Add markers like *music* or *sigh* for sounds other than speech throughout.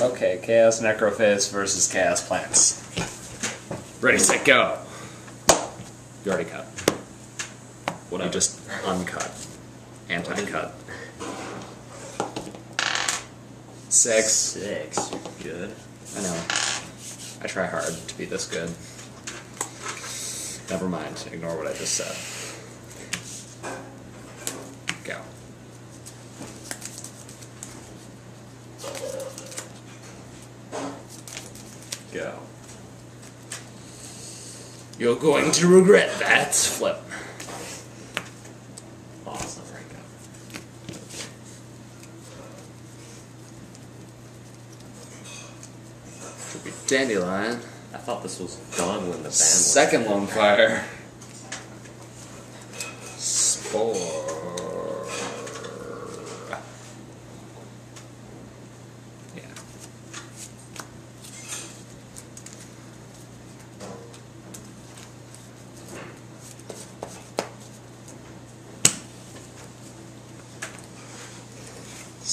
Okay, Chaos Necrophis versus Chaos Plants. Ready, set, go. You already cut. What I just uncut. Anti-cut. Six. six. Good. I know. I try hard to be this good. Never mind. Ignore what I just said. Go. Go. You're going to regret that. Flip. Awesome. Should be Dandelion. I thought this was done when the band was Second lone fire. Spore. Yeah.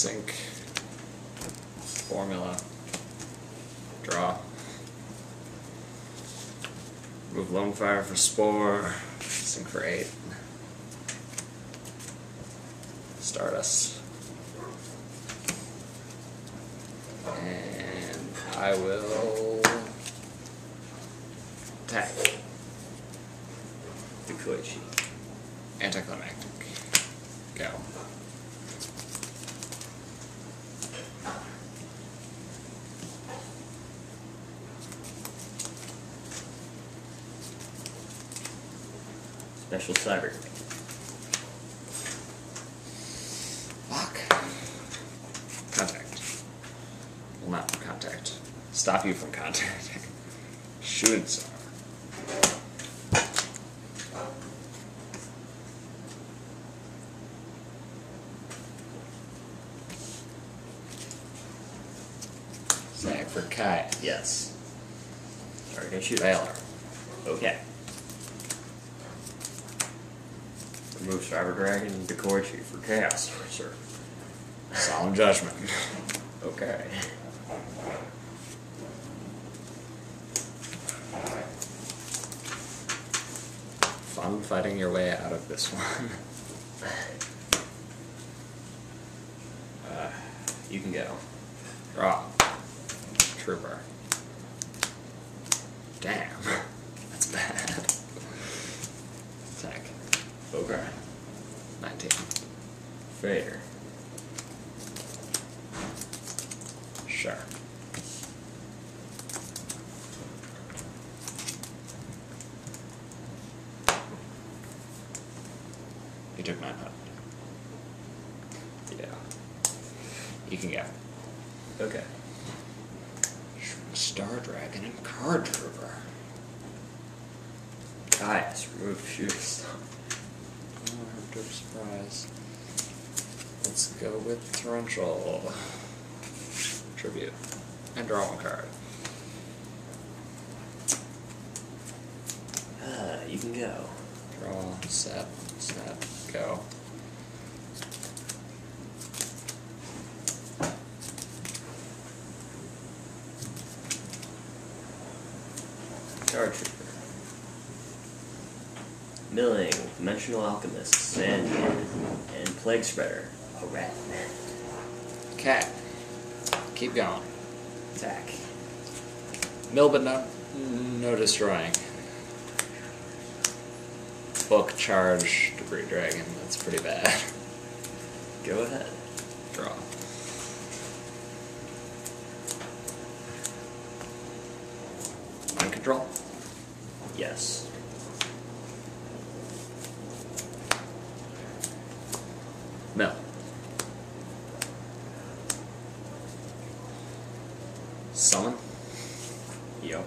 Sync. Formula. Draw. Move Lone Fire for Spore. Sync for 8. Stardust. And I will attack. Dekoichi. Anticlimactic. Go. Special cyber. Fuck. Contact. Well, not contact. Stop you from contacting. *laughs* Shooting star. Zach for Kai. Yes. Gonna shoot? Valor. Okay. Remove Cyber Dragon and Dekoichi for Chaos Sorcerer. Solemn Judgment. Okay. Fun fighting your way out of this one. Uh, you can go. Draw. Trooper. Damn. That's bad. Attack. Okay. 19. Fader. Sure. You took 900. Yeah. You can go. Okay. Star Dragon and Card Trooper. Caius, remove shooting. Oh, Trooper surprise. Let's go with Torrential. Tribute. And draw one card. Uh, you can go. Draw, set, set, go. Trooper. Milling, Dimensional Alchemist, Sandman, and Plague Spreader. Cat. Keep going. Attack. Mill, but no, no destroying. Book, charge, debris dragon. That's pretty bad. Go ahead. Draw. Mind control. Yes. Mill. Summon. Yep.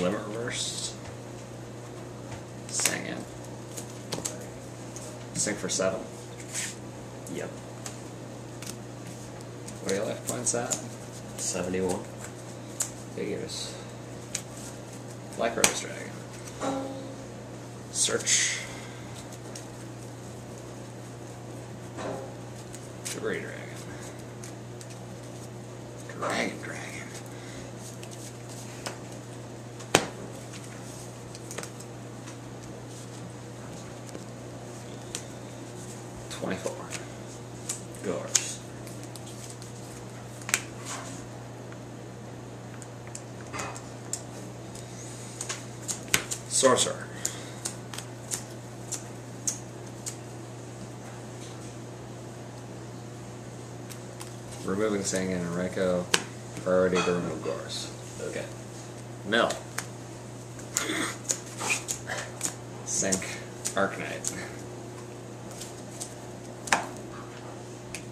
Limit reversed. Sangan. Sync for seven. Yep. What are your life points at? 71. Figures. Black Rose Dragon. Search. Debris Dragon. Dragon, dragon. Twenty-four. Gorz. Sorcerer. Removing Sangan and Reiko. Priority to remove Gorz. Okay. Mill. Sync Arcanite.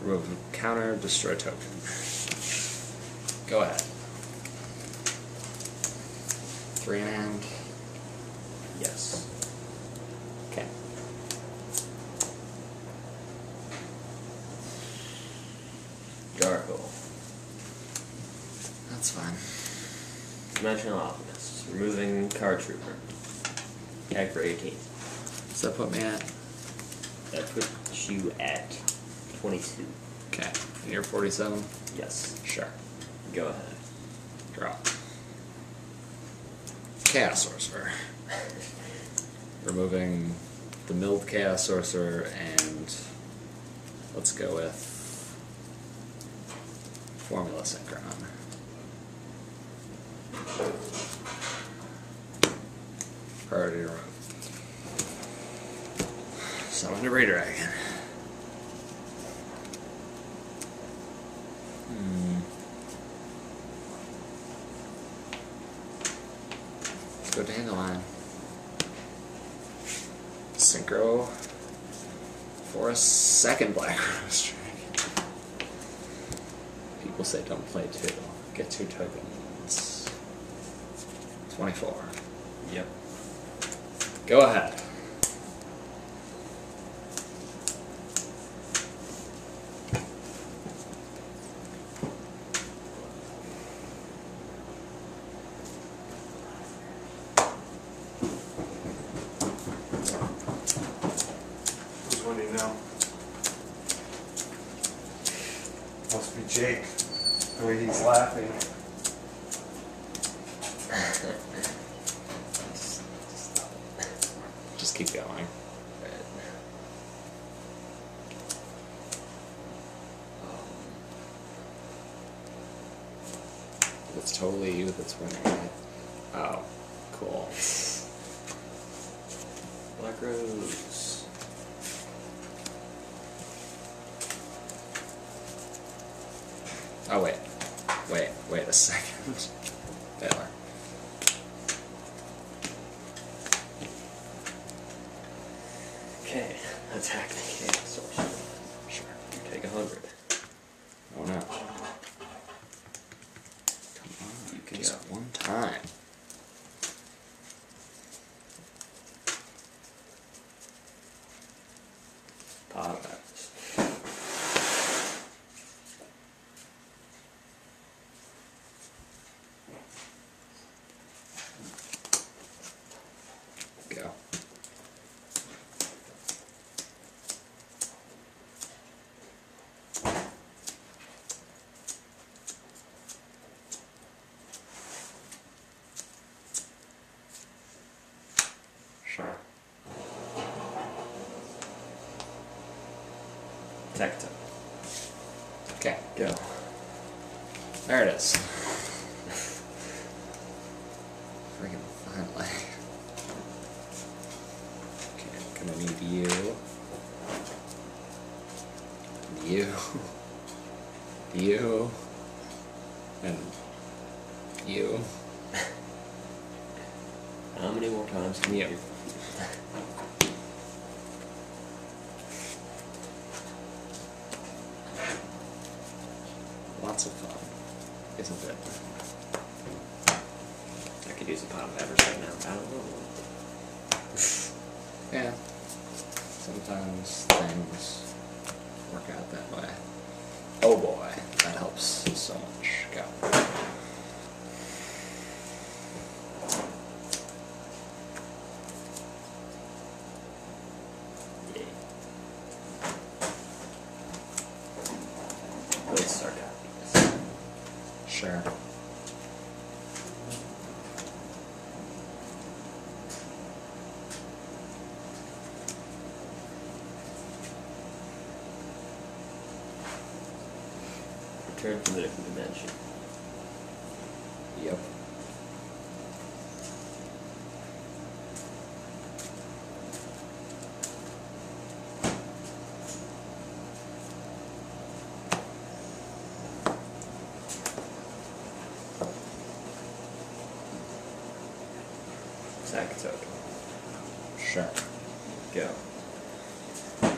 Remove counter, destroy token. Go ahead. Three in hand. Yes. Okay. Gargoyle. That's fine. Dimensional Alchemist. Removing Card Trooper. Attack for 18. Does that put me at? That puts you at 22. Okay. And you're 47? Yes. Sure. Go ahead. Draw. Chaos Sorcerer. *laughs* Removing the milled Chaos Sorcerer and let's go with Formula Synchron. Priority to remove. Summon a Redragon. Hmm. Let's go Dandelion. Synchro for a second Black Rose *laughs* Dragon. People say don't play two. Get two tokens. 24. Yep. Go ahead. Who's winning now? Must be Jake. The way he's laughing. Just keep going. It's totally you that's winning, right? Oh, cool. Black Rose. Oh, wait. Wait, wait a second. *laughs* Taylor. Okay. Attack the Sorcerer. Sure. Take a 100. Oh no. Come on, You can just go. one time. Pot of Apples. Go. Sure. Tecto. Okay, Go. there it is. *laughs* Freaking finally. Okay, gonna need you. You. *laughs* You. And you. How many more times can you Lots of fun, isn't it? I could use a pot of Apples right now. I don't know. *laughs* Yeah. Sometimes things work out that way. Oh boy, that helps so much. Go. Yay. Let's start. Sure. Return from the different dimension. Yep. Sack a token. Sure. Go. Draw.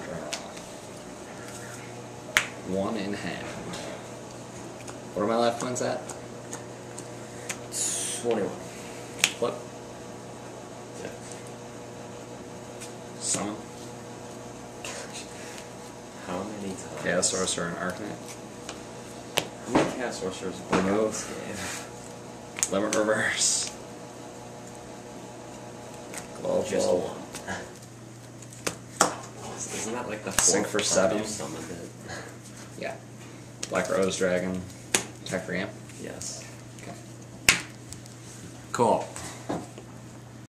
One in hand. What are my left ones at? 21. Flip. Yeah. Summon. How many times? Chaos Sorcerer and Arcanite. How many Chaos Sorcerers have we got in Remove. Limit Reverse. Global. Just one. Isn't that like the Sync for seven. you summoned it? *laughs* Yeah. Black Rose Dragon. Attack for game. yes. Okay. Cool.